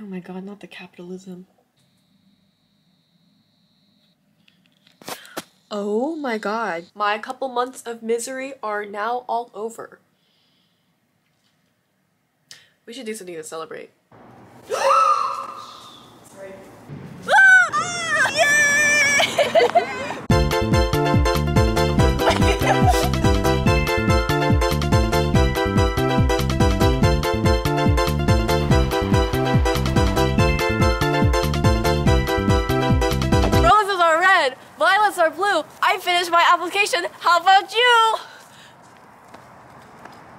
Oh my god, not the capitalism. Oh my god. My couple months of misery are now all over. We should do something to celebrate. Violets are blue. I finished my application. How about you?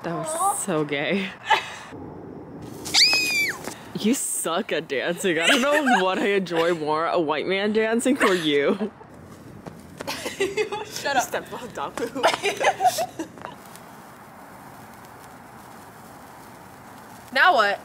That was so gay. You suck at dancing. I don't know what I enjoy more, a white man dancing or you. Shut up. Step on Dapu. Now what?